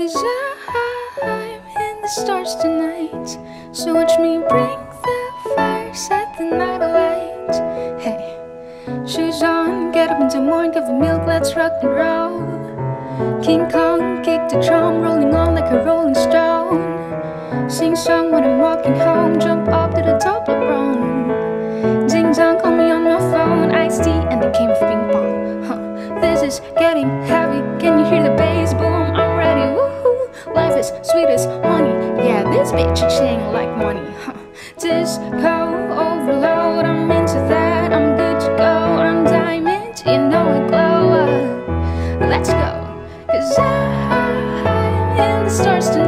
Cause I'm in the stars tonight. So watch me bring the fire, set the night alight. Hey, shoes on, get up into morning, cup of milk, let's rock and roll. King Kong, kick the drum, rolling on like a rolling stone. Sing song when I'm walking home, jump up to the top of LeBron. Ding dong, call me on my phone, iced tea, and the game of ping pong. Huh. This is getting heavy, this bitch chain like money. Huh. Disco overload, I'm into that, I'm good to go, I'm diamond, you know I glow up. Let's go. Cause I'm in the stars tonight.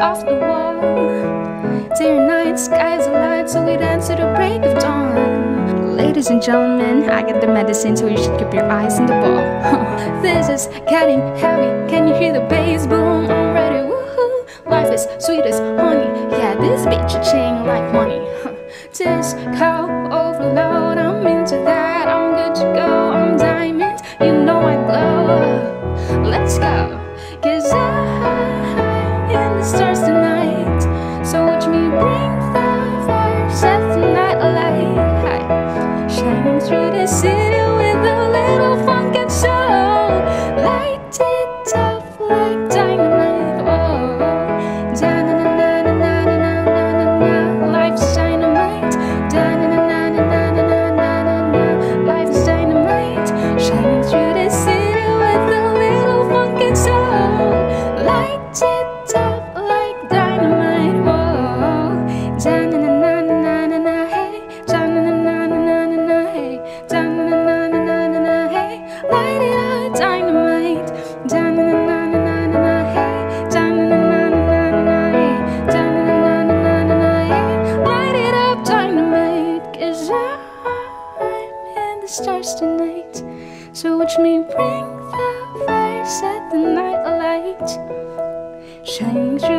Off the wall. Day night, skies alight, so we dance to the break of dawn. Ladies and gentlemen, I got the medicine, so you should keep your eyes on the ball. this is getting heavy, can you hear the bass boom? I'm ready, woohoo! Life is sweet as honey, yeah, this bitch a chain like money. Disco 'Cause in the stars tonight. So watch me bring the fire, set the night alight. Shining through